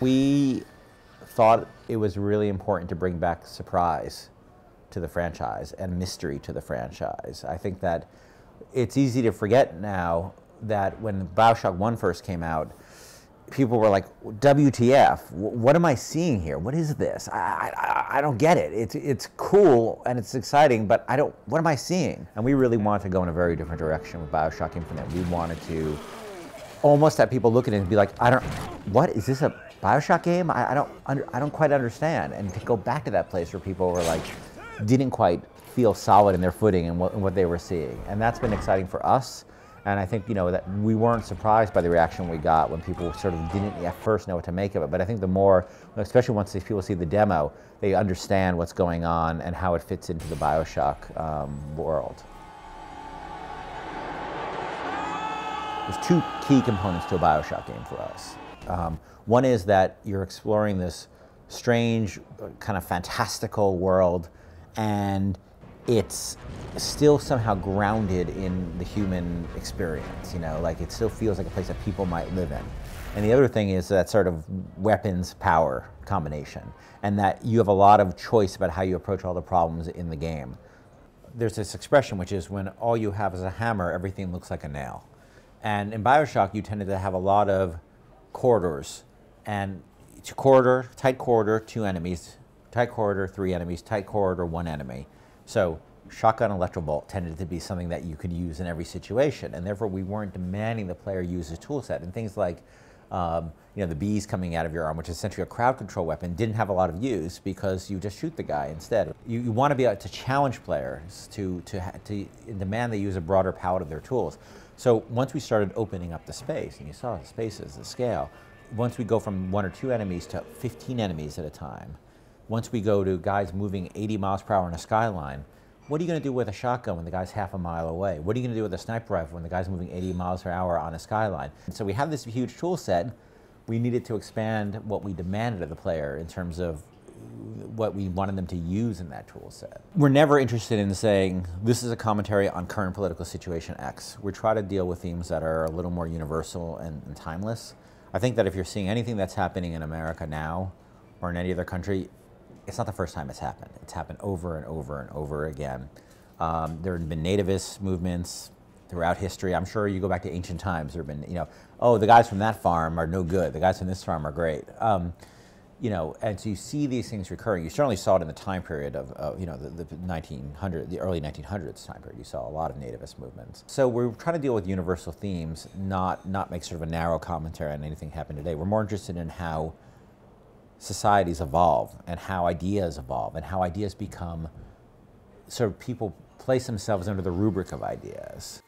We thought it was really important to bring back surprise to the franchise and mystery to the franchise. I think that it's easy to forget now that when Bioshock 1 first came out, people were like, WTF, what am I seeing here? What is this? I, I, I don't get it. It's, it's cool and it's exciting, but I don't, what am I seeing? And we really wanted to go in a very different direction with Bioshock Infinite. We wanted to almost have people look at it and be like, I don't, what, is this a Bioshock game? I, I don't, under, I don't quite understand. And to go back to that place where people were like, didn't quite feel solid in their footing and what, what they were seeing. And that's been exciting for us. And I think you know that we weren't surprised by the reaction we got when people sort of didn't at first know what to make of it. But I think the more, especially once these people see the demo, they understand what's going on and how it fits into the Bioshock um, world. There's two key components to a Bioshock game for us. Um, one is that you're exploring this strange, kind of fantastical world, and it's still somehow grounded in the human experience, you know, like it still feels like a place that people might live in. And the other thing is that sort of weapons power combination, and that you have a lot of choice about how you approach all the problems in the game. There's this expression which is when all you have is a hammer, everything looks like a nail. And in Bioshock, you tended to have a lot of corridors, and corridor, tight corridor, two enemies, tight corridor, three enemies, tight corridor, one enemy. So shotgun electrobolt tended to be something that you could use in every situation, and therefore we weren't demanding the player use a tool set. And things like, um, you know, the bees coming out of your arm, which is essentially a crowd control weapon, didn't have a lot of use because you just shoot the guy instead. You, you want to be able to challenge players to, to, to demand they use a broader palette of their tools. So once we started opening up the space, and you saw the spaces, the scale, once we go from one or two enemies to 15 enemies at a time, once we go to guys moving 80 miles per hour in a skyline, what are you going to do with a shotgun when the guy's half a mile away? What are you going to do with a sniper rifle when the guy's moving 80 miles per hour on a skyline? And so we have this huge tool set. We needed to expand what we demanded of the player in terms of what we wanted them to use in that tool set. We're never interested in saying, this is a commentary on current political situation X. We try to deal with themes that are a little more universal and, and timeless. I think that if you're seeing anything that's happening in America now, or in any other country, it's not the first time it's happened. It's happened over and over and over again. Um, there have been nativist movements throughout history. I'm sure you go back to ancient times. There have been, you know, oh, the guys from that farm are no good. The guys from this farm are great. Um, you know, and so you see these things recurring. You certainly saw it in the time period of, you know, the, the 1900, the early 1900s time period. You saw a lot of nativist movements. So we're trying to deal with universal themes, not not make sort of a narrow commentary on anything happened today. We're more interested in how societies evolve and how ideas evolve and how ideas become sort of people place themselves under the rubric of ideas.